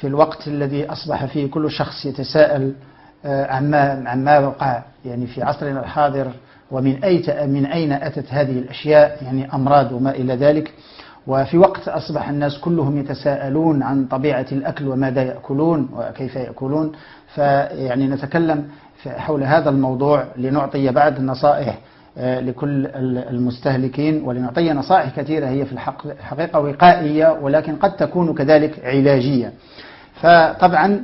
في الوقت الذي أصبح فيه كل شخص يتساءل آه، عما عما وقع يعني في عصرنا الحاضر ومن أي من أين أتت هذه الأشياء يعني أمراض وما إلى ذلك. وفي وقت أصبح الناس كلهم يتساءلون عن طبيعة الأكل وماذا يأكلون وكيف يأكلون. فيعني نتكلم حول هذا الموضوع لنعطي بعض النصائح آه، لكل المستهلكين ولنعطي نصائح كثيرة هي في الحق- الحقيقة وقائية ولكن قد تكون كذلك علاجية. فطبعا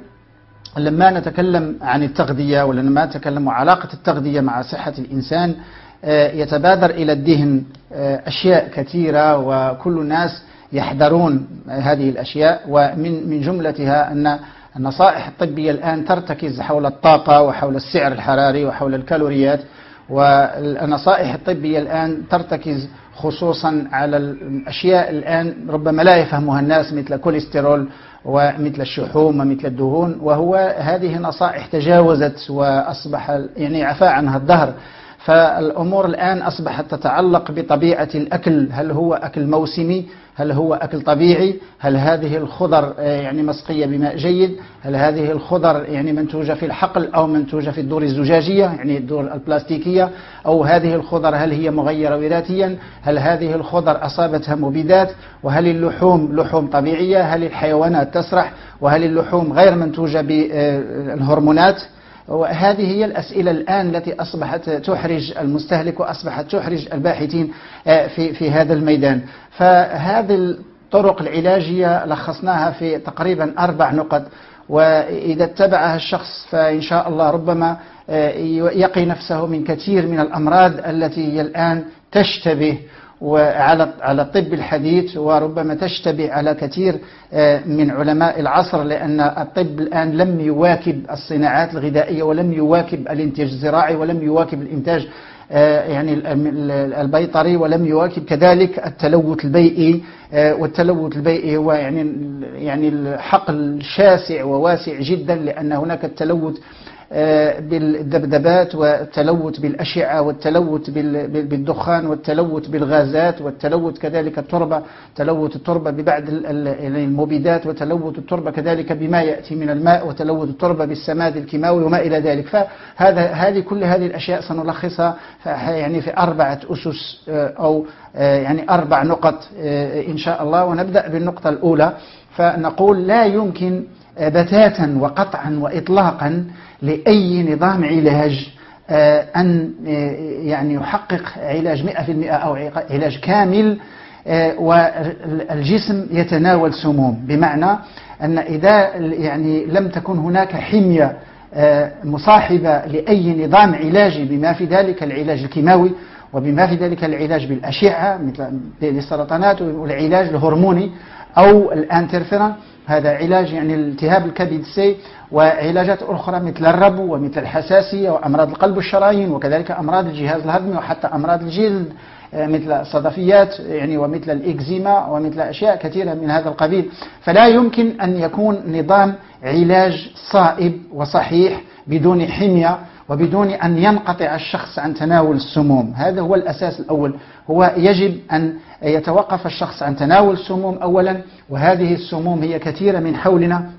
لما نتكلم عن التغذية ولما نتكلم علاقة التغذية مع صحة الإنسان آه، يتبادر إلى الذهن آه، أشياء كثيرة وكل الناس يحذرون هذه الأشياء. ومن من جملتها أن النصائح الطبية الآن ترتكز حول الطاقة وحول السعر الحراري وحول الكالوريات. والنصائح الطبية الآن ترتكز خصوصا على الأشياء الآن ربما لا يفهمها الناس مثل الكوليسترول ومثل الشحوم ومثل الدهون وهو هذه نصائح تجاوزت وأصبح يعني عفى عنها الدهر. فالأمور الآن أصبحت تتعلق بطبيعة الأكل. هل هو أكل موسمي؟ هل هو أكل طبيعي؟ هل هذه الخضر آه، يعني مسقية بماء جيد؟ هل هذه الخضر يعني منتوجة في الحقل أو منتوجة في الدور الزجاجية يعني الدور البلاستيكية؟ أو هذه الخضر هل هي مغيرة وراثيا؟ هل هذه الخضر أصابتها مبيدات؟ وهل اللحوم لحوم طبيعية؟ هل الحيوانات تسرح؟ وهل اللحوم غير منتوجة بالهرمونات وهذه هي الأسئلة الآن التي أصبحت تحرج المستهلك وأصبحت تحرج الباحثين آه، في في هذا الميدان. فهذه الطرق العلاجية لخصناها في تقريبا أربع نقط وإذا اتبعها الشخص فإن شاء الله ربما آه، يقي نفسه من كثير من الأمراض التي هي الآن تشتبه. وعلى على الطب الحديث وربما تشتبه على كثير آه، من علماء العصر لأن الطب الآن لم يواكب الصناعات الغذائية ولم يواكب الإنتاج الزراعي ولم يواكب الإنتاج آه، يعني ال- ال- البيطري ولم يواكب كذلك التلوث البيئي آه، والتلوث البيئي هو يعني يعني الحقل شاسع وواسع جدا لأن هناك التلوث بالذبذبات والتلوث بالأشعة والتلوث بال- بال- بالدخان والتلوث بالغازات والتلوث كذلك التربة تلوث التربة ببعض ال- المبيدات وتلوث التربة كذلك بما يأتي من الماء وتلوث التربة بالسماد الكيماوي وما إلى ذلك. فهذا هذه كل هذه الأشياء سنلخصها يعني في أربعة أسس آه، أو آه، يعني أربع نقط آه، إن شاء الله. ونبدأ بالنقطة الأولى. فنقول لا يمكن آه، بتاتا وقطعا وإطلاقا لأي نظام علاج آه، أن آه، يعني يحقق علاج 100% أو علاج كامل آه، والجسم يتناول سموم. بمعنى أن إذا يعني لم تكن هناك حمية مصاحبة لأي نظام علاجي بما في ذلك العلاج الكيماوي وبما في ذلك العلاج بالأشعة مثل للسرطانات والعلاج الهرموني أو الانترفيرون هذا علاج يعني التهاب الكبد سي وعلاجات أخرى مثل الربو ومثل الحساسية وأمراض القلب والشرايين وكذلك أمراض الجهاز الهضمي وحتى أمراض الجلد آه، مثل الصدفيات يعني ومثل الإكزيما ومثل أشياء كثيرة من هذا القبيل. فلا يمكن أن يكون نظام علاج صائب وصحيح بدون حمية وبدون أن ينقطع الشخص عن تناول السموم. هذا هو الأساس الأول. هو يجب أن يتوقف الشخص عن تناول السموم أولا وهذه السموم هي كثيرة من حولنا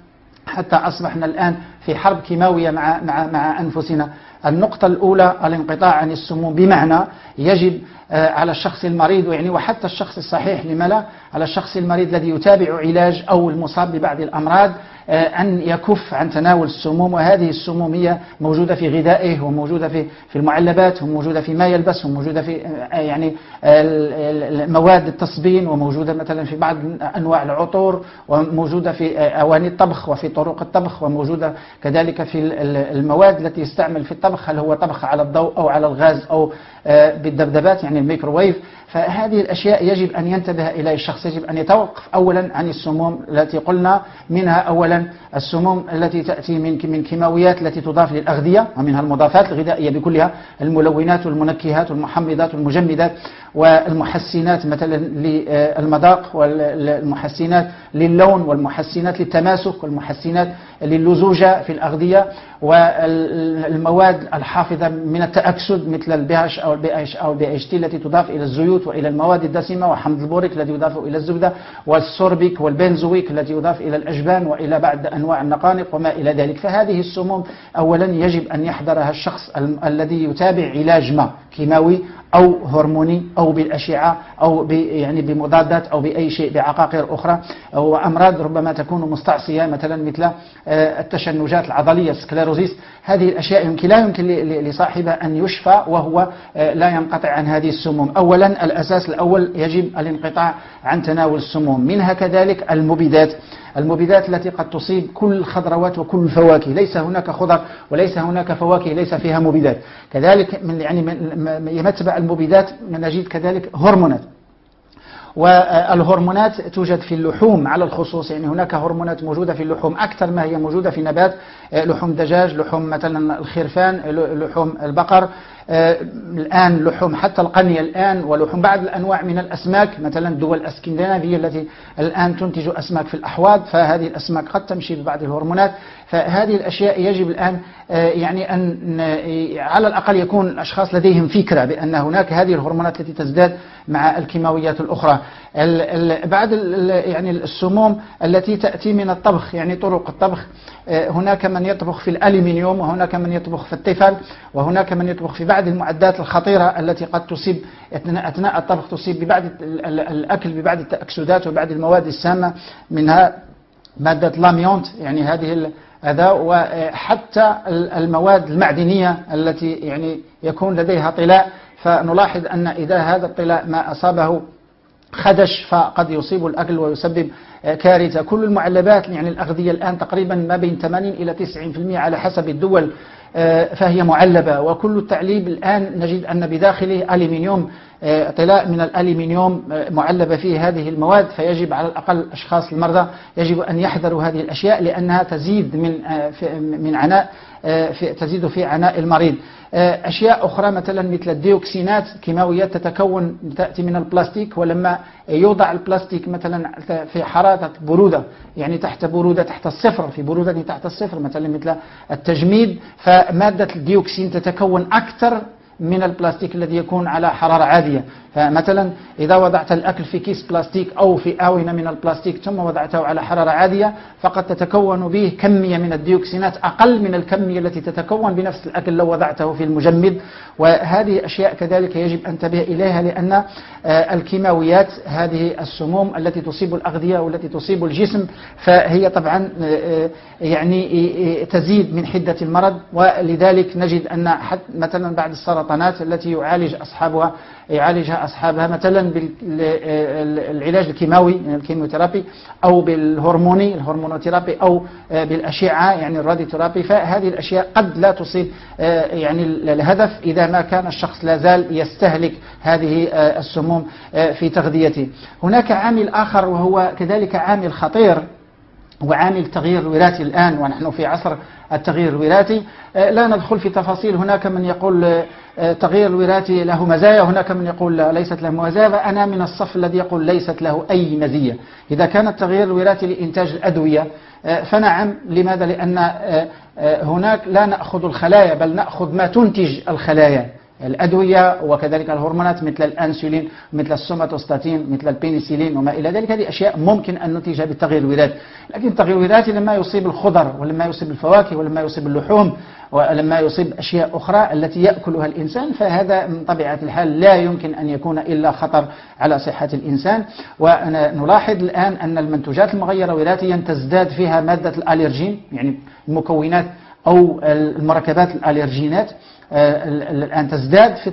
حتى أصبحنا الآن في حرب كيماوية مع, مع, مع أنفسنا. النقطة الأولى الانقطاع عن السموم بمعنى يجب آه، على الشخص المريض يعني وحتى الشخص الصحيح لما لا؟ على الشخص المريض الذي يتابع علاج أو المصاب ببعض الأمراض أن يكف عن تناول السموم وهذه السموم هي موجودة في غذائه وموجودة في في المعلبات وموجودة في ما يلبس وموجودة في آه، يعني ال- مواد التصبين وموجودة مثلا في بعض أنواع العطور وموجودة في آه، أواني الطبخ وفي طرق الطبخ وموجودة كذلك في ال- ال- المواد التي يستعمل في الطبخ هل هو طبخ على الضوء أو على الغاز أو آه، بالذبذبات يعني الميكروويف. فهذه الأشياء يجب أن ينتبه إليها الشخص يجب أن يتوقف أولا عن السموم التي قلنا منها أولا السموم التي تأتي من من كيماويات التي تضاف للأغذية ومنها المضافات الغذائية بكلها الملونات والمنكهات والمحمضات والمجمدات والمحسنات مثلا للمذاق والمحسنات للون والمحسنات للتماسك والمحسنات للزوجة في الأغذية والمواد الحافظة من التأكسد مثل البهش أو البي أو البي تي التي تضاف إلى الزيوت وإلى المواد الدسمة وحمض البوريك الذي يضاف إلى الزبدة والسوربيك والبنزويك التي يضاف إلى الأجبان وإلى بعض أنواع النقانق وما إلى ذلك. فهذه السموم أولا يجب أن يحضرها الشخص الذي يتابع علاج ما كيماوي أو هرموني أو بالأشعة أو يعني بمضادات أو بأي شيء بعقاقير أخرى. وأمراض ربما تكون مستعصية مثلا مثل آه، التشنجات العضلية سكليروزيس هذه الأشياء يمكن لا يمكن لصاحبها أن يشفى وهو آه، لا ينقطع عن هذه السموم. أولا الأساس الأول يجب الانقطاع عن تناول السموم. منها كذلك المبيدات. المبيدات التي قد تصيب كل الخضروات وكل الفواكه ليس هناك خضر وليس هناك فواكه ليس فيها مبيدات. كذلك من يعني يمتبع المبيدات نجد كذلك هرمونات. والهرمونات توجد في اللحوم على الخصوص يعني هناك هرمونات موجودة في اللحوم أكثر ما هي موجودة في نبات لحوم دجاج لحوم مثلا الخرفان لحوم البقر آه، الآن لحوم حتى القنية الآن ولحوم بعض الأنواع من الأسماك مثلا الدول الأسكندنافية التي الآن تنتج أسماك في الأحواض فهذه الأسماك قد تمشي ببعض الهرمونات فهذه الأشياء يجب الآن آه، يعني أن على الأقل يكون الأشخاص لديهم فكرة بأن هناك هذه الهرمونات التي تزداد مع الكيماويات الأخرى. بعد يعني السموم التي تأتي من الطبخ يعني طرق الطبخ. آه، هناك من يطبخ في الألمنيوم وهناك من يطبخ في التيفال وهناك من يطبخ في بعض المعدات الخطيرة التي قد تصيب أثناء الطبخ تصيب ببعض الأكل ببعض التأكسدات وبعض المواد السامة منها مادة لاميونت يعني هذه هذا وحتى المواد المعدنية التي يعني يكون لديها طلاء. فنلاحظ أن إذا هذا الطلاء ما أصابه خدش فقد يصيب الأكل ويسبب كارثة. كل المعلبات يعني الأغذية الآن تقريبا ما بين 80 إلى 90% على حسب الدول آه، فهي معلبة. وكل التعليب الآن نجد أن بداخله ألمنيوم آه، طلاء من الألمنيوم آه، معلبة فيه هذه المواد. فيجب على الأقل أشخاص المرضى يجب أن يحذروا هذه الأشياء لأنها تزيد من من عناء. تزيد في عناء المريض. آه، أشياء أخرى مثلا مثل الديوكسينات كيماويات تتكون تأتي من البلاستيك ولما يوضع البلاستيك مثلا في حرارة برودة يعني تحت برودة تحت الصفر في برودة تحت الصفر مثلا مثل التجميد فمادة الديوكسين تتكون أكثر من البلاستيك الذي يكون على حرارة عادية. فمثلا إذا وضعت الأكل في كيس بلاستيك أو في آنية من البلاستيك ثم وضعته على حرارة عادية فقد تتكون به كمية من الديوكسينات أقل من الكمية التي تتكون بنفس الأكل لو وضعته في المجمد. وهذه أشياء كذلك يجب أن تنتبه إليها لأن آه، الكيماويات هذه السموم التي تصيب الأغذية والتي تصيب الجسم فهي طبعا آه، آه، يعني تزيد من حدة المرض. ولذلك نجد أن مثلا بعد السرطانات التي يعالج أصحابها يعالجها أصحابها مثلا بالعلاج الكيماوي يعني ال chemotherapy أو بالهرموني ال hormonotherapy أو بالأشعة يعني ال radiotherapy. فهذه الأشياء قد لا تصيب يعني الهدف إذا ما كان الشخص لا زال يستهلك هذه السموم في تغذيته. هناك عامل آخر وهو كذلك عامل خطير. وعامل التغيير الوراثي الآن ونحن في عصر التغيير الوراثي لا ندخل في تفاصيل. هناك من يقول التغيير الوراثي له مزايا هناك من يقول ليست له مزايا. فأنا من الصف الذي يقول ليست له أي مزية. إذا كان التغيير الوراثي لإنتاج الأدوية آه، فنعم. لماذا؟ لأن آه، آه، هناك لا نأخذ الخلايا بل نأخذ ما تنتج الخلايا. الأدوية وكذلك الهرمونات مثل الأنسولين مثل السوماتوستاتين مثل البينيسيلين وما إلى ذلك. هذه أشياء ممكن أن ننتجها بالتغيير الوراثي لكن التغيير الوراثي لما يصيب الخضر ولما يصيب الفواكه ولما يصيب اللحوم ولما يصيب أشياء أخرى التي يأكلها الإنسان فهذا من طبيعة الحال لا يمكن أن يكون إلا خطر على صحة الإنسان. ونلاحظ الآن أن المنتوجات المغيرة وراثيا تزداد فيها مادة الأليرجين يعني المكونات أو المركبات الأليرجينات. الآن تزداد في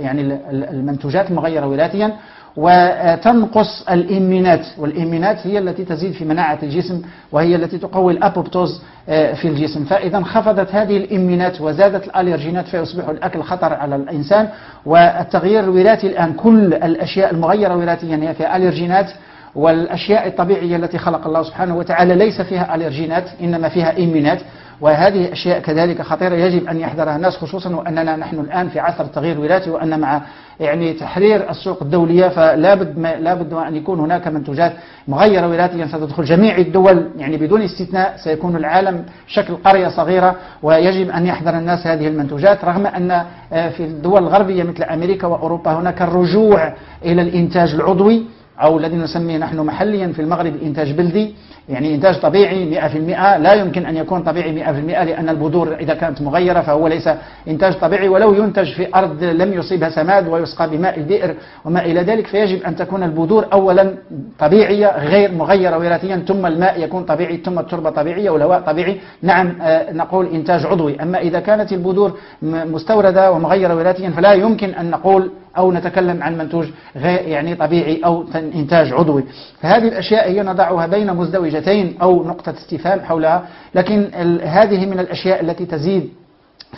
يعني المنتوجات المغيرة وراثيا وتنقص الإيمينات. والإيمينات هي التي تزيد في مناعة الجسم وهي التي تقوي الأبوبتوز آه، في الجسم. فإذا انخفضت هذه الإيمينات وزادت الأليرجينات فيصبح الأكل خطر على الإنسان. والتغيير الوراثي الآن كل الأشياء المغيرة وراثيا هي فيها أليرجينات. والأشياء الطبيعية التي خلق الله سبحانه وتعالى ليس فيها أليرجينات إنما فيها إيمينات. وهذه أشياء كذلك خطيرة. يجب أن يحذرها الناس خصوصا وأننا نحن الآن في عصر تغيير ولايتي وأن مع يعني تحرير السوق الدولية فلا بد لا بد أن يكون هناك منتوجات مغيرة ولايتيا ستدخل. جميع الدول يعني بدون استثناء سيكون العالم شكل قرية صغيرة ويجب أن يحذر الناس هذه المنتوجات. رغم أن آه، في الدول الغربية مثل أمريكا وأوروبا هناك الرجوع إلى الإنتاج العضوي أو الذي نسميه نحن محليا في المغرب إنتاج بلدي يعني إنتاج طبيعي 100% لا يمكن أن يكون طبيعي 100% لأن البذور إذا كانت مغيرة فهو ليس إنتاج طبيعي ولو ينتج في أرض لم يصيبها سماد ويسقى بماء البئر وما إلى ذلك فيجب أن تكون البذور أولا طبيعية غير مغيرة وراثيا ثم الماء يكون طبيعي ثم التربة طبيعية والهواء طبيعي. نعم آه، نقول إنتاج عضوي. أما إذا كانت البذور مستوردة ومغيرة وراثيا فلا يمكن أن نقول أو نتكلم عن منتوج غير يعني طبيعي أو إنتاج عضوي. فهذه الأشياء هي نضعها بين مزدوجتين أو نقطة استفهام حولها لكن هذه من الأشياء التي تزيد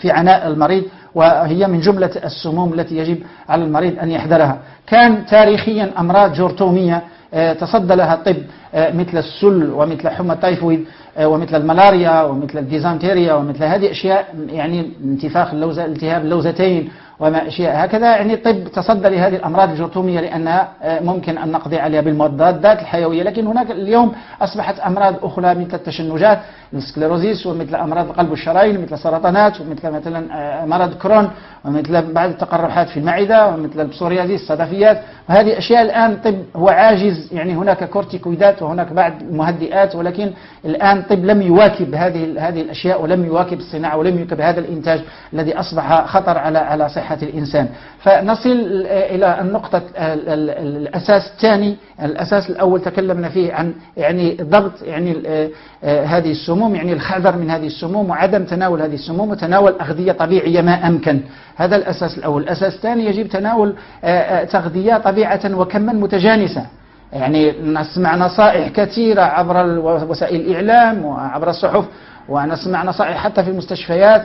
في عناء المريض وهي من جملة السموم التي يجب على المريض أن يحذرها. كان تاريخيا أمراض جرثومية آه، تصدى لها الطب آه، مثل السل ومثل حمى التيفويد آه، ومثل الملاريا ومثل الديزانتيريا ومثل هذه أشياء يعني انتفاخ اللوزة التهاب اللوزتين وما أشياء. هكذا يعني الطب تصدى لهذه الأمراض الجرثومية لأنها آه، ممكن أن نقضي عليها بالمضادات الحيوية. لكن هناك اليوم أصبحت أمراض أخرى مثل التشنجات ال sclerosis ومثل أمراض القلب والشرايين مثل السرطانات ومثل مثلا آه، مرض كرون ومثل بعض التقرحات في المعدة ومثل ال psoriasis الصدفيات. وهذه أشياء الآن الطب هو عاجز يعني هناك كورتيكويدات وهناك بعض المهدئات ولكن الآن الطب لم يواكب هذه هذه الأشياء ولم يواكب الصناعة ولم يواكب هذا الإنتاج الذي أصبح خطر على على صحة الإنسان. فنصل إلى النقطة الأساس الثاني الأساس الأول تكلمنا فيه عن يعني ضبط يعني آه، هذه السموم يعني الحذر من هذه السموم وعدم تناول هذه السموم وتناول أغذية طبيعية ما أمكن. هذا الأساس الأول. الأساس الثاني يجب تناول آه، آه، تغذية طبيعة وكما متجانسة. يعني نسمع نصائح كثيرة عبر وسائل الإعلام وعبر الصحف ونسمع نصائح حتى في المستشفيات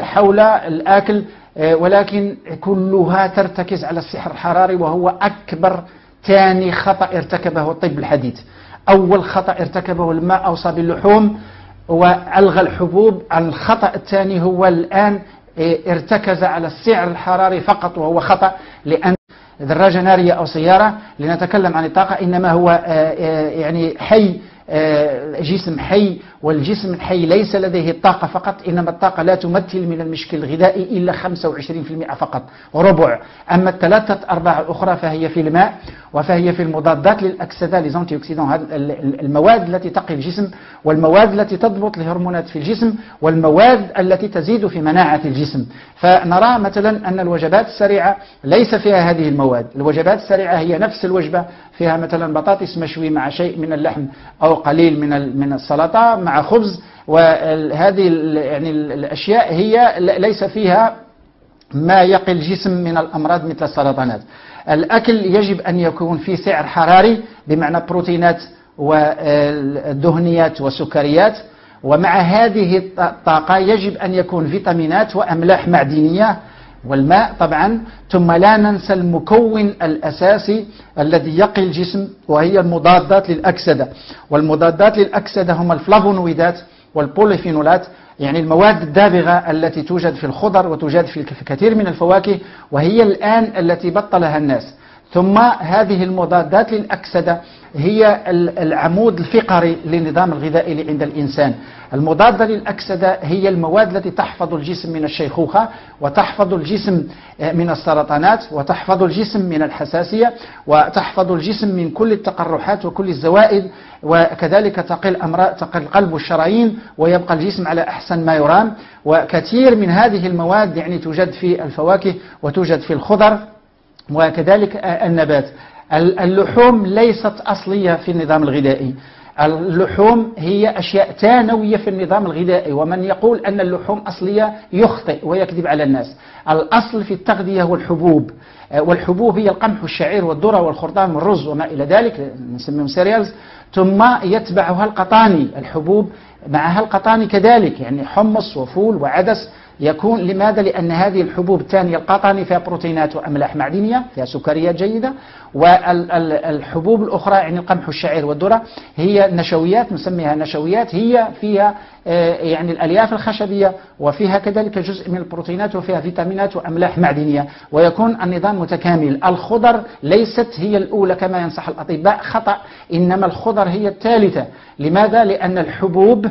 حول الآكل ولكن كلها ترتكز على السحر الحراري وهو أكبر ثاني خطأ ارتكبه الطب الحديث أول خطأ ارتكبه الماء أوصى باللحوم وألغى الحبوب. الخطأ الثاني هو الآن إيه، ارتكز على السعر الحراري فقط وهو خطأ لأن دراجة نارية أو سيارة. لنتكلم عن الطاقة إنما هو آه، آه، يعني حي جسم حي والجسم الحي ليس لديه الطاقة فقط إنما الطاقة لا تمثل من المشكل الغذائي إلا 25% فقط. ربع. أما الثلاثة أرباع الأخرى فهي في الماء وفهي في المضادات للأكسدة لزونتي أكسيدون المواد التي تقي الجسم والمواد التي تضبط الهرمونات في الجسم والمواد التي تزيد في مناعة الجسم. فنرى مثلا أن الوجبات السريعة ليس فيها هذه المواد. الوجبات السريعة هي نفس الوجبة فيها مثلا بطاطس مشوي مع شيء من اللحم أو قليل من من السلطة مع خبز وهذه يعني الأشياء هي ليس فيها ما يقي الجسم من الأمراض مثل السرطانات. الأكل يجب أن يكون فيه سعر حراري بمعنى بروتينات والدهنيات والسكريات ومع هذه الطاقة يجب أن يكون فيتامينات وأملاح معدنية. والماء طبعا ثم لا ننسى المكون الأساسي الذي يقي الجسم وهي المضادات للأكسدة. والمضادات للأكسدة هم الفلافونويدات والبوليفينولات يعني المواد الدابغة التي توجد في الخضر وتوجد في كثير من الفواكه وهي الآن التي بطلها الناس. ثم هذه المضادات للأكسدة هي العمود الفقري للنظام الغذائي عند الإنسان. المضادة للأكسدة هي المواد التي تحفظ الجسم من الشيخوخة وتحفظ الجسم آه، من السرطانات وتحفظ الجسم من الحساسية وتحفظ الجسم من كل التقرحات وكل الزوائد وكذلك تقل أمراض تقل القلب والشرايين ويبقى الجسم على أحسن ما يرام. وكثير من هذه المواد يعني توجد في الفواكه وتوجد في الخضر وكذلك النبات. اللحوم ليست أصلية في النظام الغذائي. اللحوم هي أشياء ثانوية في النظام الغذائي ومن يقول أن اللحوم أصلية يخطئ ويكذب على الناس. الأصل في التغذية هو الحبوب. آه، والحبوب هي القمح والشعير والذرة والخرطال والرز وما إلى ذلك نسميهم cereals ثم يتبعها القطاني. الحبوب معها القطاني كذلك يعني حمص وفول وعدس يكون. لماذا؟ لأن هذه الحبوب الثانية القطاني فيها بروتينات وأملاح معدنية فيها سكريات جيدة. والحبوب الأخرى يعني القمح والشعير والذرة هي نشويات نسميها نشويات هي فيها آه، يعني الألياف الخشبية وفيها كذلك جزء من البروتينات وفيها فيتامينات وأملاح معدنية. ويكون النظام متكامل. الخضر ليست هي الأولى كما ينصح الأطباء خطأ إنما الخضر هي الثالثة. لماذا؟ لأن الحبوب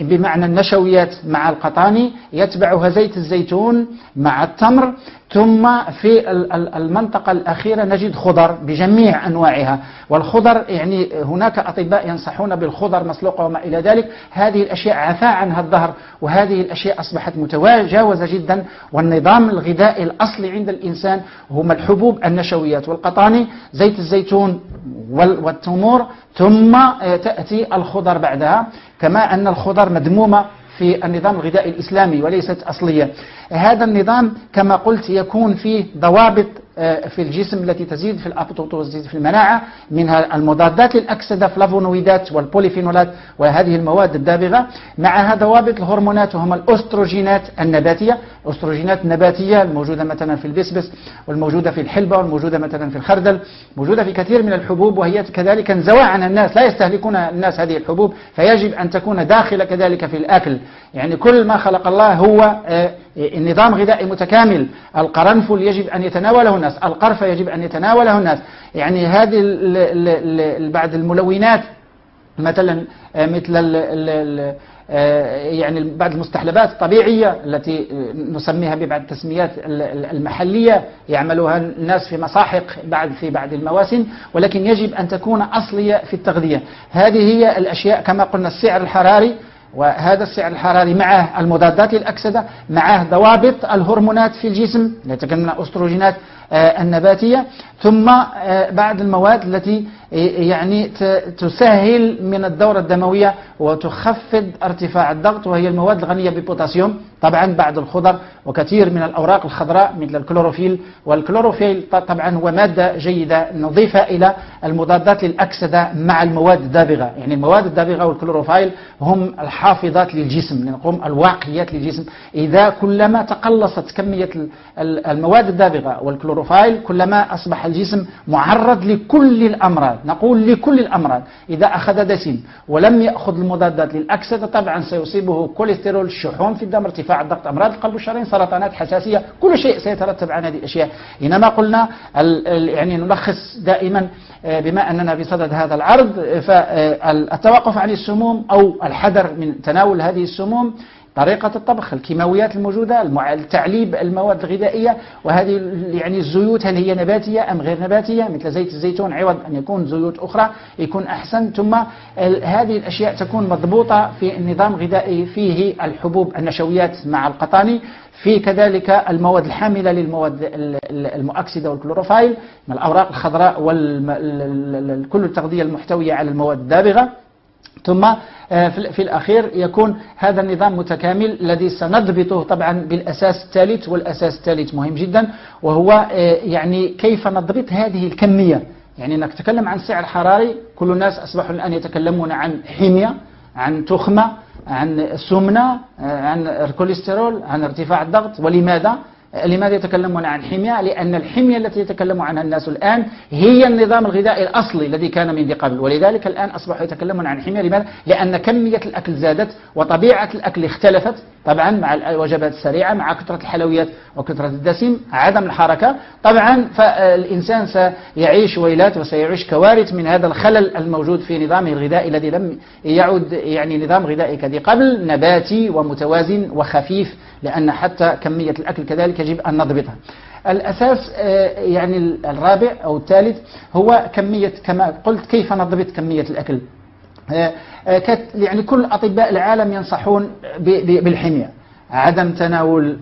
بمعنى النشويات مع القطاني يتبعها زيت الزيتون مع التمر ثم في المنطقة الأخيرة نجد خضر بجميع أنواعها. والخضر يعني هناك أطباء ينصحون بالخضر مسلوقة وما إلى ذلك. هذه الأشياء عفى عنها الظهر وهذه الأشياء أصبحت متجاوزة جدا. والنظام الغذائي الأصلي عند الإنسان هما الحبوب النشويات والقطاني زيت الزيتون والتمور ثم تأتي الخضر بعدها. كما أن الخضر مذمومة في النظام الغذائي الإسلامي وليست أصلية. هذا النظام كما قلت يكون فيه ضوابط في الجسم التي تزيد في الأبطوط وتزيد في المناعة منها المضادات للأكسدة فلافونويدات والبوليفينولات وهذه المواد الدابغة. معها ضوابط الهرمونات وهم الأستروجينات النباتية. أستروجينات نباتية الموجودة مثلا في البسبس والموجودة في الحلبة والموجودة مثلا في الخردل موجودة في كثير من الحبوب وهي كذلك انزواء عن الناس لا يستهلكون الناس هذه الحبوب فيجب أن تكون داخلة كذلك في الأكل. يعني كل ما خلق الله هو آه، النظام غذائي متكامل. القرنفل يجب أن يتناوله الناس. القرفة يجب أن يتناوله الناس. يعني هذه بعض الملونات مثلا آه، مثل ال ال آه، يعني بعض المستحلبات الطبيعية التي نسميها ببعض التسميات المحلية. يعملها الناس في مصاحق بعد في بعض المواسم. ولكن يجب أن تكون أصلية في التغذية. هذه هي الأشياء كما قلنا السعر الحراري. وهذا السعر الحراري معه المضادات للأكسدة معه ضوابط الهرمونات في الجسم نتكلم عن أستروجينات النباتية. ثم آه، بعض المواد التي آه، يعني تسهل من الدورة الدموية وتخفض ارتفاع الضغط وهي المواد الغنية ببوتاسيوم. طبعا بعد الخضر وكثير من الأوراق الخضراء مثل الكلوروفيل. والكلوروفيل طبعا هو مادة جيدة نضيفها إلى المضادات للأكسدة مع المواد الدابغة. يعني المواد الدابغة والكلوروفيل هم الحافظات للجسم نقول الواقيات للجسم. إذا كلما تقلصت كمية المواد الدابغة والكلوروفيل كلما أصبح الجسم معرض لكل الأمراض. نقول لكل الأمراض. إذا أخذ دسم ولم يأخذ المضادات للأكسدة طبعا سيصيبه كوليسترول شحوم في الدم ارتفاع الضغط أمراض القلب والشرايين سرطانات حساسية كل شيء سيترتب عن هذه الأشياء. إنما قلنا يعني نلخص دائما آه، بما أننا بصدد هذا العرض فالتوقف عن السموم أو الحذر من تناول هذه السموم طريقة الطبخ الكيماويات الموجودة التعليب المواد الغذائية وهذه يعني الزيوت هل هي نباتية أم غير نباتية؟ مثل زيت الزيتون عوض أن يكون زيوت أخرى يكون أحسن. ثم هذه الأشياء تكون مضبوطة في النظام الغذائي فيه الحبوب النشويات مع القطاني في كذلك المواد الحاملة للمواد المؤكسدة والكلوروفايل من الأوراق الخضراء وكل التغذية المحتوية على المواد الدابغة. ثم آه، في الأخير يكون هذا النظام متكامل الذي سنضبطه طبعا بالأساس الثالث والأساس الثالث. مهم جدا وهو آه، يعني كيف نضبط هذه الكمية. يعني نتكلم عن سعر حراري. كل الناس أصبحوا الآن يتكلمون عن حمية عن تخمة عن سمنة آه، عن الكوليسترول عن ارتفاع الضغط. ولماذا؟ لماذا يتكلمون عن حمية؟ لأن الحمية التي يتكلم عنها الناس الآن هي النظام الغذائي الأصلي الذي كان من قبل. ولذلك الآن أصبحوا يتكلمون عن حمية. لماذا؟ لأن كمية الأكل زادت وطبيعة الأكل اختلفت. طبعا مع الوجبات السريعة مع كثرة الحلويات وكثرة الدسم عدم الحركة. طبعا فالإنسان سيعيش ويلات وسيعيش كوارث من هذا الخلل الموجود في نظامه الغذائي الذي لم يعد يعني نظام غذائي كذي قبل نباتي ومتوازن وخفيف. لأن حتى كمية الأكل كذلك يجب أن نضبطها الأساس آه، يعني الرابع أو الثالث هو كمية كما قلت كيف نضبط كمية الأكل. آه، آه، يعني كل أطباء العالم ينصحون بالحمية. عدم تناول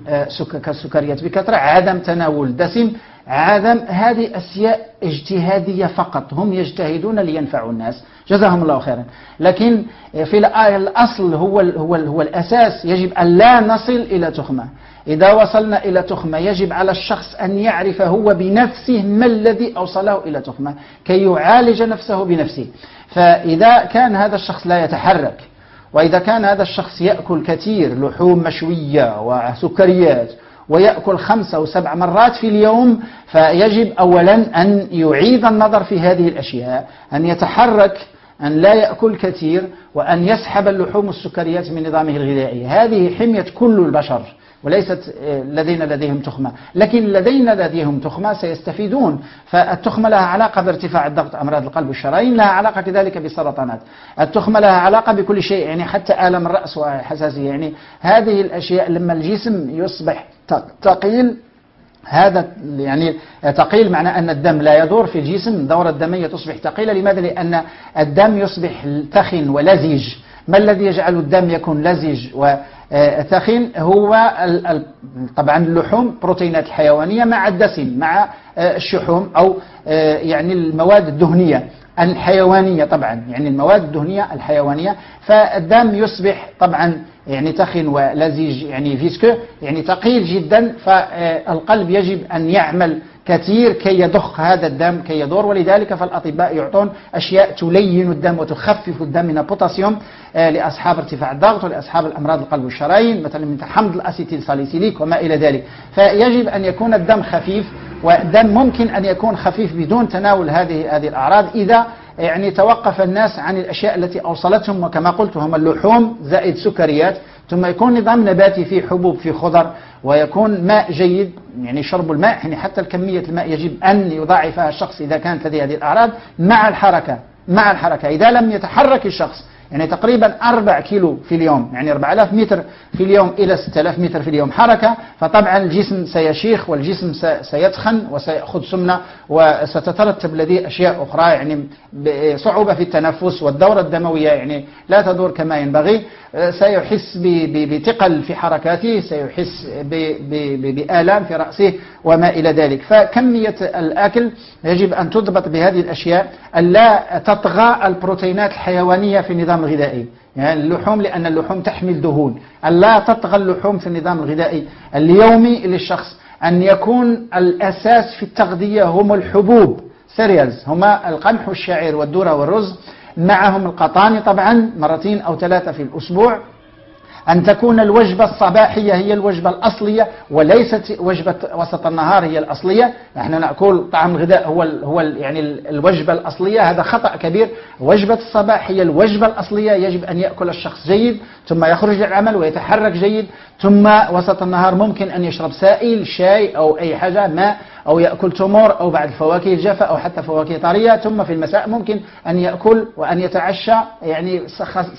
السكريات بكثرة عدم تناول دسم عدم هذه أشياء اجتهادية فقط. هم يجتهدون لينفعوا الناس. جزاهم الله خيرا. لكن في الأصل هو, هو, هو الأساس يجب أن لا نصل إلى تخمة. إذا وصلنا إلى تخمة يجب على الشخص أن يعرف هو بنفسه ما الذي أوصله إلى تخمة كي يعالج نفسه بنفسه. فإذا كان هذا الشخص لا يتحرك وإذا كان هذا الشخص يأكل كثير لحوم مشوية وسكريات ويأكل خمسة أو سبع مرات في اليوم فيجب أولا أن يعيد النظر في هذه الأشياء أن يتحرك أن لا يأكل كثير وأن يسحب اللحوم والسكريات من نظامه الغذائي. هذه حمية كل البشر. وليست الذين لديهم تخمة. لكن الذين لديهم تخمة سيستفيدون. فالتخمة لها علاقة بارتفاع الضغط أمراض القلب والشرايين لها علاقة كذلك بالسرطانات التخمة لها علاقة بكل شيء يعني حتى آلم الرأس وحساسية. يعني هذه الأشياء لما الجسم يصبح ثقيل هذا يعني ثقيل معنى أن الدم لا يدور في الجسم الدورة الدمية تصبح ثقيلة لماذا؟ لأن الدم يصبح ثخن ولزج. ما الذي يجعل الدم يكون لزج وثخن هو طبعا اللحوم بروتينات الحيوانية مع الدسم مع الشحوم أو يعني المواد الدهنية الحيوانية طبعا يعني المواد الدهنية الحيوانية. فالدم يصبح طبعا يعني تخن ولزج يعني فيسكو يعني ثقيل جدا فالقلب يجب أن يعمل كثير كي يضخ هذا الدم كي يدور. ولذلك فالأطباء يعطون أشياء تلين الدم وتخفف الدم من البوتاسيوم آه، لأصحاب ارتفاع الضغط ولأصحاب الأمراض القلب والشرايين مثلا من حمض الأسيتيل ساليسيليك وما إلى ذلك. فيجب أن يكون الدم خفيف والدم ممكن أن يكون خفيف بدون تناول هذه هذه الأعراض إذا يعني توقف الناس عن الأشياء التي أوصلتهم وكما قلت هم اللحوم زائد سكريات ثم يكون نظام نباتي فيه حبوب في خضر ويكون ماء جيد يعني شرب الماء يعني حتى الكمية الماء يجب أن يضاعفها الشخص إذا كانت لديه هذه الأعراض مع الحركة مع الحركة. إذا لم يتحرك الشخص يعني تقريبا 4 كيلو في اليوم يعني 4000 متر في اليوم إلى 6000 متر في اليوم. حركة فطبعا الجسم سيشيخ والجسم سيتخن وسيأخذ سمنة وستترتب لديه أشياء أخرى يعني صعوبة في التنفس والدورة الدموية يعني لا تدور كما ينبغي. سيحس بثقل في حركاته سيحس بآلام في رأسه وما إلى ذلك. فكمية الأكل يجب أن تضبط بهذه الأشياء ألا تطغى البروتينات الحيوانية في النظام الغذائي. يعني اللحوم لأن اللحوم تحمل دهون. ألا تطغى اللحوم في النظام الغذائي. اليومي للشخص أن يكون الأساس في التغذية هم الحبوب سيريالز هما القمح والشعير والذرة والرز. معهم القطاني طبعا مرتين أو ثلاثة في الأسبوع. أن تكون الوجبة الصباحية هي الوجبة الأصلية وليست وجبة وسط النهار هي الأصلية. نحن نأكل طعام الغذاء هو ال هو ال يعني الوجبة الأصلية. هذا خطأ كبير. وجبة الصباح هي الوجبة الأصلية. يجب أن يأكل الشخص جيد ثم يخرج للعمل ويتحرك جيد. ثم وسط النهار ممكن أن يشرب سائل شاي أو أي حاجة ماء أو يأكل تمر أو بعد الفواكه الجافة أو حتى فواكه طرية. ثم في المساء ممكن أن يأكل وأن يتعشى يعني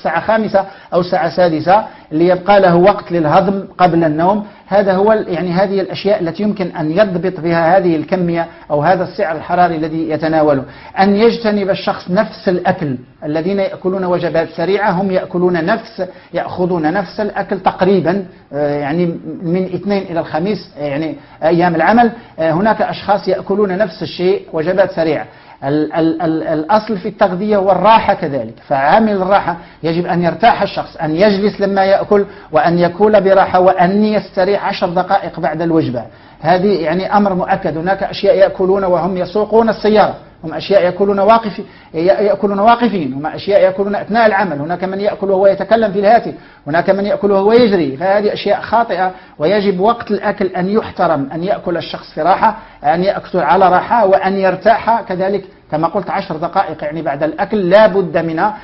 ساعة خامسة أو ساعة سادسة ليبقى له وقت للهضم قبل النوم. هذا هو يعني هذه الأشياء التي يمكن أن يضبط بها هذه الكمية أو هذا السعر الحراري الذي يتناوله. أن يجتنب الشخص نفس الأكل الذين يأكلون وجبات سريعة هم يأكلون نفس يأخذون نفس الأكل تقريبا آه، يعني من اثنين إلى الخميس يعني أيام العمل. آه، هناك أشخاص يأكلون نفس الشيء وجبات سريعة. ال ال ال الأصل في التغذية والراحة كذلك. فعامل الراحة يجب أن يرتاح الشخص أن يجلس لما يأكل وأن يأكل براحة وأن يستريح عشر دقائق بعد الوجبة. هذه يعني أمر مؤكد. هناك أشياء يأكلون وهم يسوقون السيارة. هم أشياء يأكلون واقف يأكلون واقفين. هم أشياء يأكلون أثناء العمل. هناك من يأكل وهو يتكلم في الهاتف. هناك من يأكل وهو يجري. فهذه أشياء خاطئة ويجب وقت الأكل أن يحترم أن يأكل الشخص في راحة أن يأكل على راحة وأن يرتاح. كذلك كما قلت عشر دقائق يعني بعد الأكل لا بد منها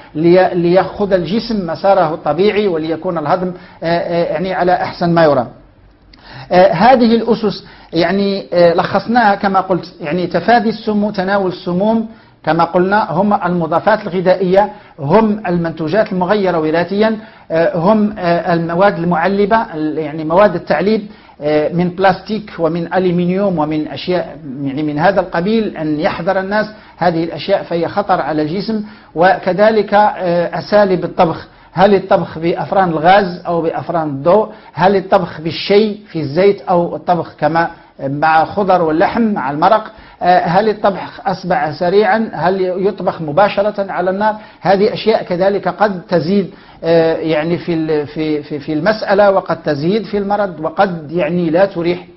ليأخذ الجسم مساره الطبيعي وليكون الهضم آه، آه، يعني على أحسن ما يرام. هذه الأسس يعني لخصناها كما قلت يعني تفادي السموم تناول السموم كما قلنا هم المضافات الغذائية هم المنتوجات المغيرة وراثيا هم المواد المعلبة يعني مواد التعليب آه، من بلاستيك ومن ألمنيوم ومن أشياء يعني من هذا القبيل أن يحذر الناس هذه الأشياء فهي خطر على الجسم وكذلك آه، أساليب الطبخ. هل الطبخ بأفران الغاز أو بأفران الضوء؟ هل الطبخ بالشي في الزيت أو الطبخ كما مع خضر واللحم مع المرق؟ آه، هل الطبخ أصبح سريعا؟ هل يطبخ مباشرة على النار؟ هذه أشياء كذلك قد تزيد آه، يعني في في في المسألة وقد تزيد في المرض وقد يعني لا تريح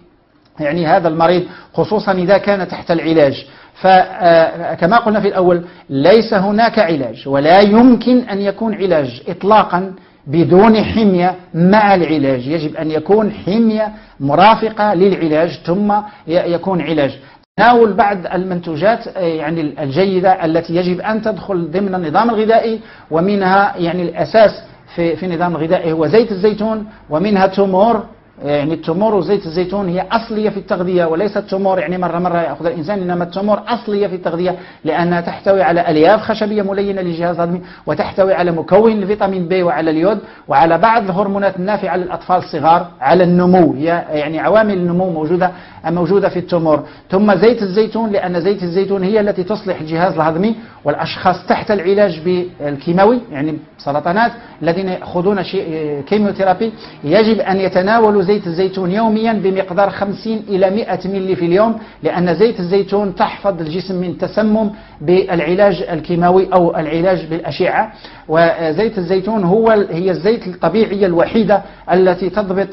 يعني هذا المريض خصوصا إذا كان تحت العلاج. فكما آه، قلنا في الأول ليس هناك علاج ولا يمكن أن يكون علاج إطلاقا بدون حمية مع العلاج. يجب أن يكون حمية مرافقة للعلاج ثم يكون علاج. تناول بعض المنتوجات آه، يعني الجيدة التي يجب أن تدخل ضمن النظام الغذائي ومنها يعني الأساس في في النظام الغذائي هو زيت الزيتون ومنها تمور يعني التمور وزيت الزيتون هي أصلية في التغذية وليست تمور يعني مرة مرة يأخذ الإنسان إنما التمور أصلية في التغذية لأنها تحتوي على ألياف خشبية ملينة للجهاز الهضمي وتحتوي على مكون الفيتامين بي وعلى اليود وعلى بعض الهرمونات النافعة للأطفال الصغار على النمو. هي يعني عوامل النمو موجودة موجودة في التمور. ثم زيت الزيتون لأن زيت الزيتون هي التي تصلح الجهاز الهضمي والأشخاص تحت العلاج بالكيماوي يعني سرطانات الذين يأخذون chemotherapy يجب أن يتناولوا زيت الزيتون يوميا بمقدار 50 إلى 100 ملي في اليوم لأن زيت الزيتون تحفظ الجسم من تسمم بالعلاج الكيماوي أو العلاج بالأشعة. وزيت الزيتون هو هي الزيت الطبيعية الوحيدة التي تضبط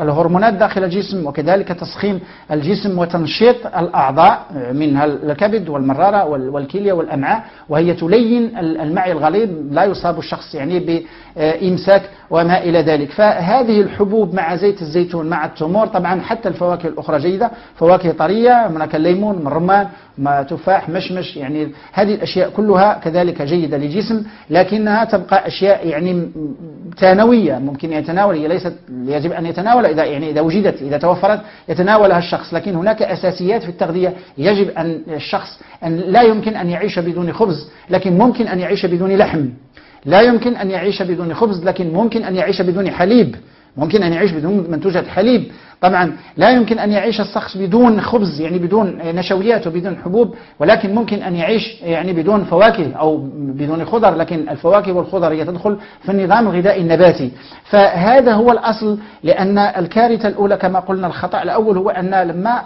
الهرمونات داخل الجسم وكذلك تسخين الجسم وتنشيط الأعضاء منها الكبد والمرارة والكلية والأمعاء وهي تلين المعي الغليظ لا يصاب الشخص يعني بإمساك وما إلى ذلك. فهذه الحبوب مع زيت الزيتون مع التمور. طبعا حتى الفواكه الأخرى جيدة. فواكه طرية هناك الليمون من الرمان ما تفاح مشمش يعني هذه الأشياء كلها كذلك جيدة للجسم لكنها تبقى أشياء يعني ثانوية ممكن يتناول هي ليست يجب أن يتناول إذا يعني إذا وجدت إذا توفرت يتناولها الشخص. لكن هناك أساسيات في التغذية. يجب أن الشخص أن لا يمكن أن يعيش بدون خبز لكن ممكن أن يعيش بدون لحم. لا يمكن أن يعيش بدون خبز لكن ممكن أن يعيش بدون حليب. ممكن أن يعيش بدون منتوجات حليب. طبعا لا يمكن أن يعيش الشخص بدون خبز يعني بدون نشويات وبدون حبوب ولكن ممكن أن يعيش يعني بدون فواكه أو بدون خضر لكن الفواكه والخضر هي تدخل في النظام الغذائي النباتي. فهذا هو الأصل لأن الكارثة الأولى كما قلنا الخطأ الأول هو أن لما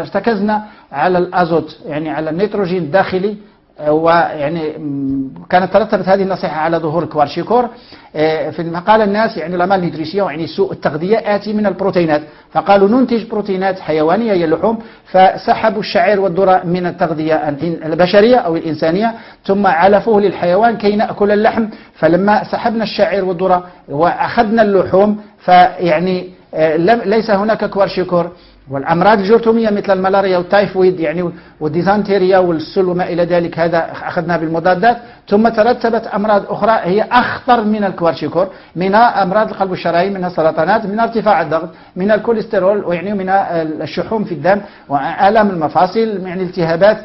ارتكزنا على الأزوت يعني على النيتروجين الداخلي ويعني كانت ترتبت هذه النصيحة على ظهور كوارشيكور آه، في قال الناس يعني ال malnutrition يعني سوء التغذية آتي من البروتينات. فقالوا ننتج بروتينات حيوانية هي اللحوم فسحبوا الشعير والذرة من التغذية البشرية أو الإنسانية ثم علفوه للحيوان كي نأكل اللحم. فلما سحبنا الشعير والذرة وأخذنا اللحوم فيعني آه، ليس هناك كوارشيكور والأمراض الجرثومية مثل الملاريا والتايفويد يعني والديزانتيريا والسل وما إلى ذلك هذا أخذنا بالمضادات. ثم ترتبت أمراض أخرى هي أخطر من الكوارشيكور من أمراض القلب والشرايين من السرطانات من ارتفاع الضغط من الكوليسترول ويعني من الشحوم في الدم وآلام المفاصل يعني التهابات.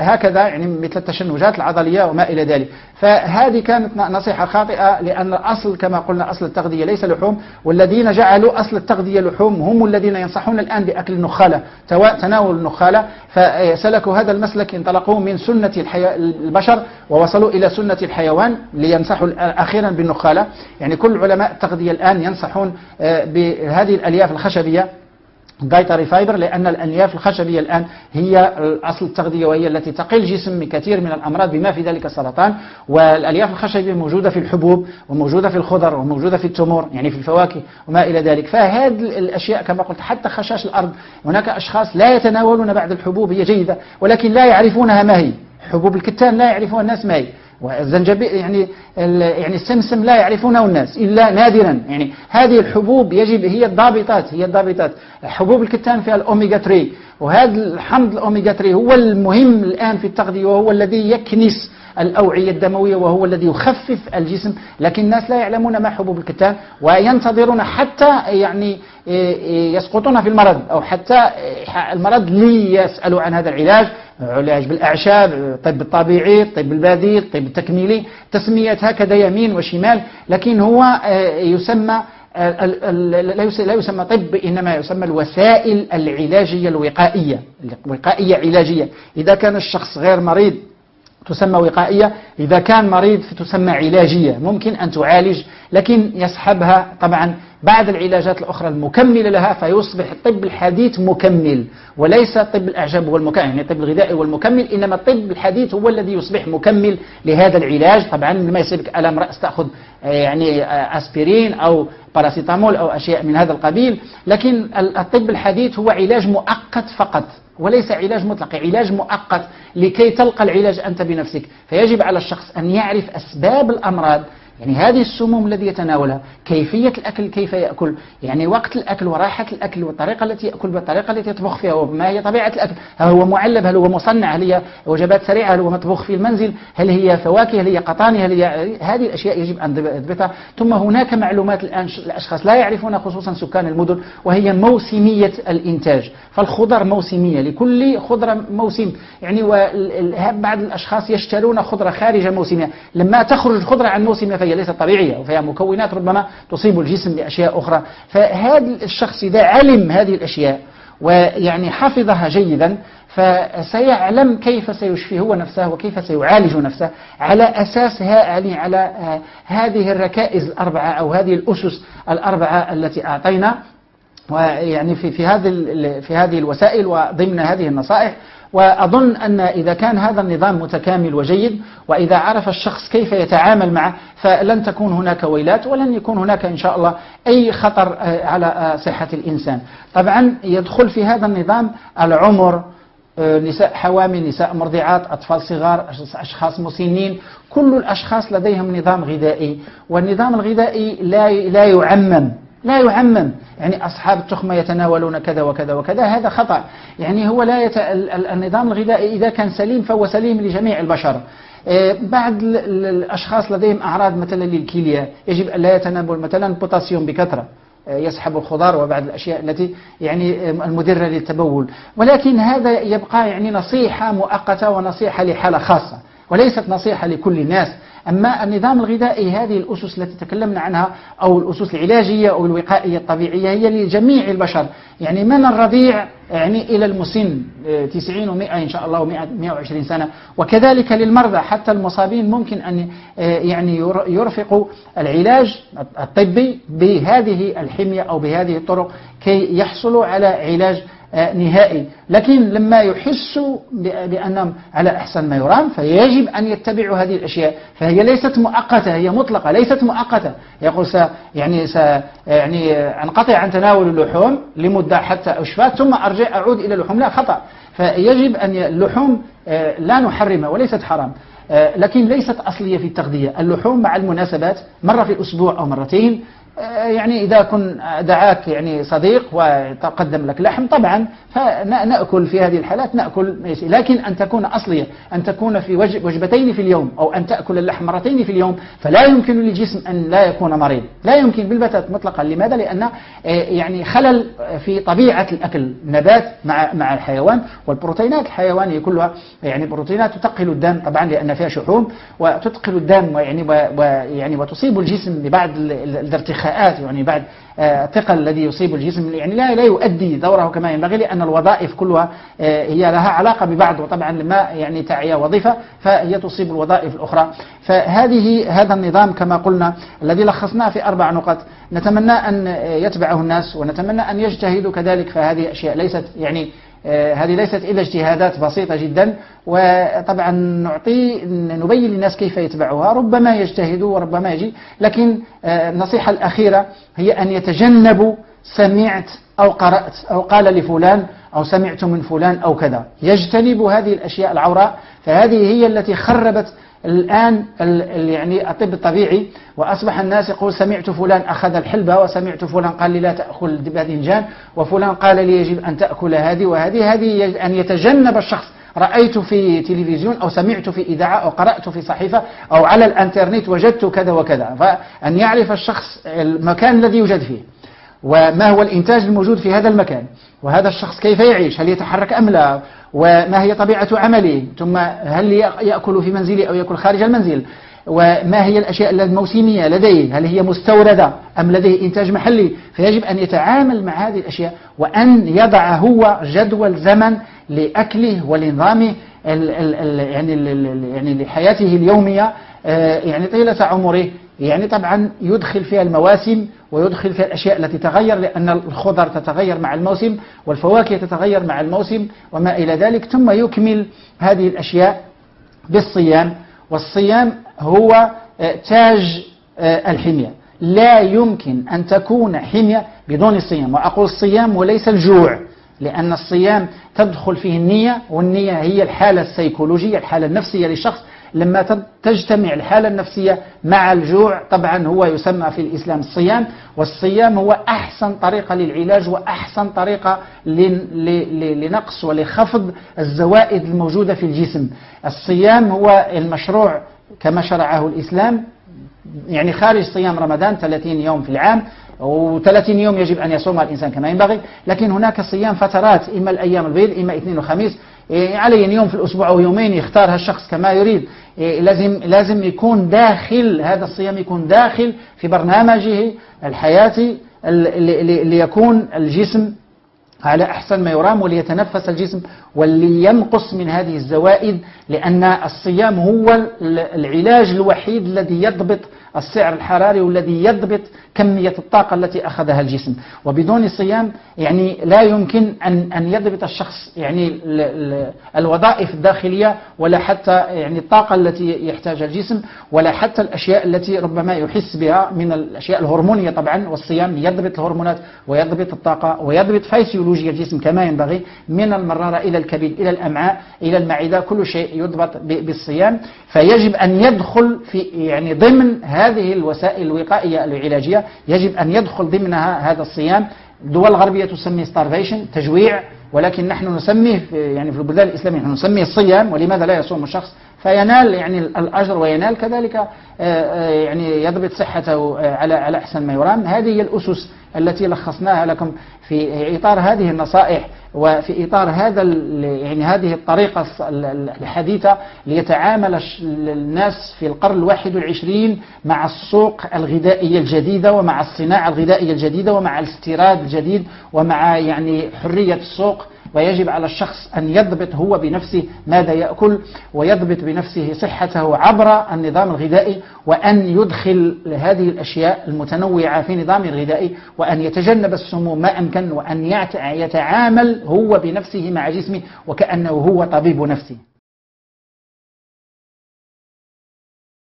هكذا يعني مثل التشنجات العضلية وما إلى ذلك. فهذه كانت نصيحة خاطئة لأن الأصل كما قلنا أصل التغذية ليس لحوم. والذين جعلوا أصل التغذية لحوم هم الذين ينصحون الآن بأكل النخالة تناول النخالة. فسلكوا هذا المسلك انطلقوا من سنة البشر ووصلوا إلى سنة الحيوان لينصحوا أخيرا بالنخالة. يعني كل علماء التغذية الآن ينصحون آه، بهذه الألياف الخشبية. dietary fiber لأن الألياف الخشبية الآن هي أصل التغذية وهي التي تقي الجسم من كثير من الأمراض بما في ذلك السرطان. والألياف الخشبية موجودة في الحبوب وموجودة في الخضر وموجودة في التمور يعني في الفواكه وما إلى ذلك. فهذه الأشياء كما قلت حتى خشاش الأرض هناك أشخاص لا يتناولون بعض الحبوب هي جيدة ولكن لا يعرفونها ما هي. حبوب الكتان لا يعرفها الناس ما هي. والزنجبيل يعني يعني السمسم لا يعرفونه الناس إلا نادرا. يعني هذه الحبوب يجب هي الضابطات هي الضابطات. حبوب الكتان فيها الأوميجا 3 وهذا الحمض الأوميجا 3 هو المهم الآن في التغذية وهو الذي يكنس الأوعية الدموية وهو الذي يخفف الجسم. لكن الناس لا يعلمون ما حبوب الكتان وينتظرون حتى يعني يسقطون في المرض أو حتى المرض ليسألوا عن هذا العلاج علاج بالأعشاب الطب الطبيعي الطب البديل الطب التكميلي تسميات هكذا يمين وشمال لكن هو يسمى لا يسمى طب إنما يسمى الوسائل العلاجية الوقائية الوقائية علاجية. إذا كان الشخص غير مريض تسمى وقائية إذا كان مريض تسمى علاجية ممكن أن تعالج لكن يسحبها طبعا بعد العلاجات الأخرى المكملة لها فيصبح الطب الحديث مكمل وليس طب الأعشاب هو المكمل يعني الطب الغذائي هو المكمل إنما الطب الحديث هو الذي يصبح مكمل لهذا العلاج. طبعا لما يصيبك ألم رأس تأخذ آه، يعني آه، أسبرين أو باراسيتامول أو أشياء من هذا القبيل. لكن الطب الحديث هو علاج مؤقت فقط وليس علاج مطلق علاج مؤقت لكي تلقى العلاج أنت بنفسك. فيجب على الشخص أن يعرف أسباب الأمراض يعني هذه السموم الذي يتناولها كيفية الأكل كيف يأكل؟ يعني وقت الأكل وراحة الأكل والطريقة التي يأكل بالطريقة التي يطبخ فيها وما هي طبيعة الأكل؟ هل هو معلب هل هو مصنع؟ هل هي وجبات سريعة؟ هل هو مطبوخ في المنزل؟ هل هي فواكه؟ هل هي قطاني؟ هل هي هذه الأشياء يجب أن نضبطها ثم هناك معلومات الآن الأشخاص لا يعرفونها خصوصا سكان المدن وهي موسمية الإنتاج. فالخضر موسمية لكل خضرة موسم. يعني بعض الأشخاص يشترون خضرة خارج موسمها لما تخرج خضرة عن موسمها فهي ليست طبيعية وفيها مكونات ربما تصيب الجسم بأشياء أخرى. فهذا الشخص إذا علم هذه الأشياء ويعني حفظها جيدا فسيعلم كيف سيشفي هو نفسه وكيف سيعالج نفسه على أساس يعني على هذه الركائز الأربعة أو هذه الأسس الأربعة التي أعطينا. ويعني في في هذه في هذه الوسائل وضمن هذه النصائح وأظن أن إذا كان هذا النظام متكامل وجيد وإذا عرف الشخص كيف يتعامل معه فلن تكون هناك ويلات ولن يكون هناك إن شاء الله أي خطر آه، على آه، صحة الإنسان. طبعا يدخل في هذا النظام العمر آه، نساء حوامل نساء مرضعات أطفال صغار أشخاص مسنين كل الأشخاص لديهم نظام غذائي والنظام الغذائي لا لا يعمم. لا يعمم. يعني أصحاب التخمة يتناولون كذا وكذا وكذا هذا خطأ. يعني هو لا يت... النظام الغذائي إذا كان سليم فهو سليم لجميع البشر. آه، بعض الأشخاص لديهم أعراض مثلا للكلية يجب أن لا يتناول مثلا بوتاسيوم بكثرة. آه، يسحب الخضار وبعض الأشياء التي يعني المدرة للتبول. ولكن هذا يبقى يعني نصيحة مؤقتة ونصيحة لحالة خاصة وليست نصيحة لكل الناس. أما النظام الغذائي هذه الأسس التي تكلمنا عنها أو الأسس العلاجية أو الوقائية الطبيعية هي لجميع البشر. يعني من الرضيع؟ يعني إلى المسن 90 و100 إن شاء الله و120 سنة. وكذلك للمرضى حتى المصابين ممكن أن آه، يعني يرفقوا العلاج الطبي بهذه الحمية أو بهذه الطرق كي يحصلوا على علاج آه، نهائي. لكن لما يحسوا بأنهم على أحسن ما يرام فيجب أن يتبعوا هذه الأشياء. فهي ليست مؤقتة هي مطلقة ليست مؤقتة. يقول س يعني س يعني أنقطع عن تناول اللحوم لمدة حتى أشفى ثم أرجع أعود إلى اللحوم. لا خطأ. فيجب أن اللحوم آه، لا نحرمها وليست حرام. آه، لكن ليست أصلية في التغذية. اللحوم مع المناسبات مرة في الأسبوع أو مرتين. يعني إذا كن دعاك يعني صديق وتقدم لك لحم طبعا فنأكل في هذه الحالات نأكل لكن أن تكون أصلية أن تكون في وجبتين في اليوم أو أن تأكل اللحم مرتين في اليوم فلا يمكن للجسم أن لا يكون مريض. لا يمكن بالبتات مطلقا. لماذا؟ لأن آه، يعني خلل في طبيعة الأكل نبات مع مع الحيوان والبروتينات. الحيوانية كلها يعني بروتينات تثقل الدم طبعا لأن فيها شحوم وتثقل الدم ويعني ويعني وتصيب الجسم ببعض الارتخاءات يعني بعد الثقل الذي يصيب الجسم يعني لا لا يؤدي دوره كما ينبغي لأن الوظائف كلها آه، هي لها علاقة ببعض وطبعا لما يعني تعيا وظيفة فهي تصيب الوظائف الأخرى. فهذه هذا النظام كما قلنا الذي لخصناه في أربع نقط. نتمنى أن يتبعه الناس ونتمنى أن يجتهدوا كذلك فهذه أشياء ليست يعني آه، هذه ليست إلا اجتهادات بسيطة جدا وطبعا نعطي نبين للناس كيف يتبعوها ربما يجتهدوا وربما يجي لكن آه، النصيحة الأخيرة هي أن يتجنبوا سمعت أو قرأت أو قال لفلان أو سمعت من فلان أو كذا. يجتنبوا هذه الأشياء العوراء فهذه هي التي خربت الآن يعني الطب الطبيعي وأصبح الناس يقول سمعت فلان أخذ الحلبة وسمعت فلان قال لي لا تأكل باذنجان وفلان قال لي يجب أن تأكل هذه وهذه هذه أن يتجنب الشخص. رأيت في تلفزيون أو سمعت في إذاعة أو قرأت في صحيفة أو على الأنترنت وجدت كذا وكذا. فأن يعرف الشخص المكان الذي يوجد فيه. وما هو الإنتاج الموجود في هذا المكان؟ وهذا الشخص كيف يعيش؟ هل يتحرك أم لا؟ وما هي طبيعة عمله؟ ثم هل يأكل في منزله أو يأكل خارج المنزل؟ وما هي الأشياء الموسمية لديه؟ هل هي مستوردة أم لديه إنتاج محلي؟ فيجب أن يتعامل مع هذه الأشياء وأن يضع هو جدول زمن لأكله ولنظامه يعني يعني لحياته اليومية يعني طيلة عمره يعني طبعا يدخل فيها المواسم ويدخل فيها الأشياء التي تغير لأن الخضر تتغير مع الموسم والفواكه تتغير مع الموسم وما إلى ذلك. ثم يكمل هذه الأشياء بالصيام والصيام هو آه، تاج آه، الحمية. لا يمكن أن تكون حمية بدون الصيام. وأقول الصيام وليس الجوع لأن الصيام تدخل فيه النية والنية هي الحالة السيكولوجية الحالة النفسية للشخص لما تجتمع الحالة النفسية مع الجوع طبعا هو يسمى في الإسلام الصيام والصيام هو أحسن طريقة للعلاج وأحسن طريقة لنقص ولخفض الزوائد الموجودة في الجسم. الصيام هو المشروع كما شرعه الإسلام يعني خارج صيام رمضان 30 يوم في العام و30 يوم يجب أن يصومها الإنسان كما ينبغي لكن هناك صيام فترات إما الأيام البيض إما اثنين وخميس إيه، علي يوم في الأسبوع أو يومين يختارها الشخص كما يريد. لازم لازم يكون داخل هذا الصيام يكون داخل في برنامجه الحياتي ليكون الجسم على أحسن ما يرام وليتنفس الجسم ولينقص من هذه الزوائد لأن الصيام هو العلاج الوحيد الذي يضبط السعر الحراري والذي يضبط كمية الطاقة التي أخذها الجسم. وبدون الصيام يعني لا يمكن أن أن يضبط الشخص يعني الوظائف الداخلية ولا حتى يعني الطاقة التي يحتاجها الجسم ولا حتى الأشياء التي ربما يحس بها من الأشياء الهرمونية طبعا. والصيام يضبط الهرمونات ويضبط الطاقة ويضبط فيسيولوجيا الجسم كما ينبغي من المرارة إلى الكبد إلى الأمعاء إلى المعدة. كل شيء يضبط بالصيام. فيجب أن يدخل في يعني ضمن هذه الوسائل الوقائية العلاجية يجب أن يدخل ضمنها هذا الصيام. الدول الغربية تسميه starvation تجويع ولكن نحن نسميه في يعني في البلدان الإسلامية نحن نسميه الصيام ولماذا لا يصوم الشخص؟ فينال يعني الأجر وينال كذلك آه، آه، يعني يضبط صحته آه، على على أحسن ما يرام. هذه هي الأسس التي لخصناها لكم في إطار هذه النصائح وفي إطار هذا يعني هذه الطريقة الحديثة ليتعامل الناس في القرن الواحد والعشرين مع السوق الغذائية الجديدة ومع الصناعة الغذائية الجديدة ومع الاستيراد الجديد ومع يعني حرية السوق ويجب على الشخص أن يضبط هو بنفسه ماذا يأكل ويضبط بنفسه صحته عبر النظام الغذائي وأن يدخل هذه الأشياء المتنوعة في نظام الغذائي وأن يتجنب السموم ما أمكن وأن يتعامل هو بنفسه مع جسمه وكأنه هو طبيب نفسه.